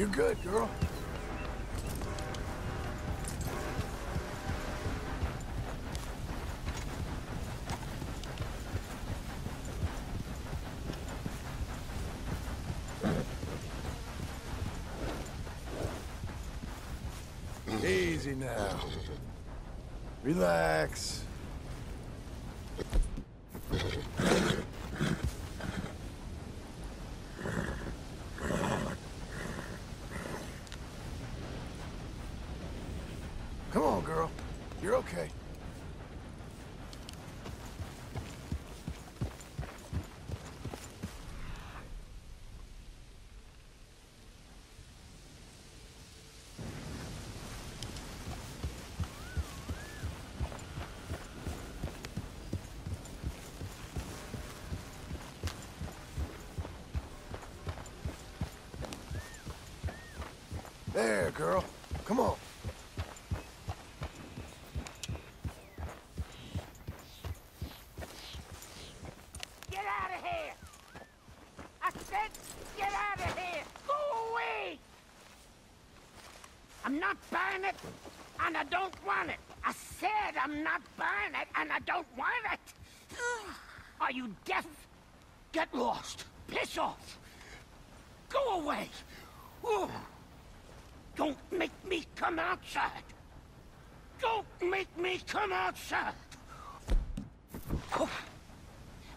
You're good, girl. Easy now. Relax. Come on, girl. You're okay. There, girl. Come on. Get out of here! I said, get out of here! Go away! I'm not buying it, and I don't want it. I said I'm not buying it, and I don't want it. Are you deaf? Get lost. Piss off. Go away. Don't make me come outside. Don't make me come outside.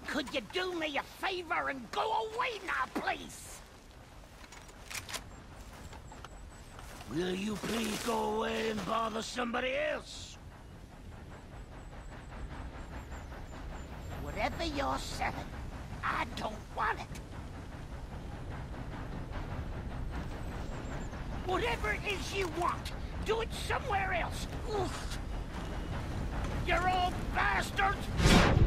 Could you do me a favor and go away now, please? Will you please go away and bother somebody else? Whatever you're saying, I don't want it. Whatever it is you want, do it somewhere else. You're all bastards!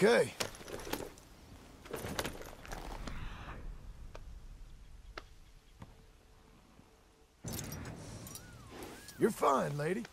Okay. You're fine, lady.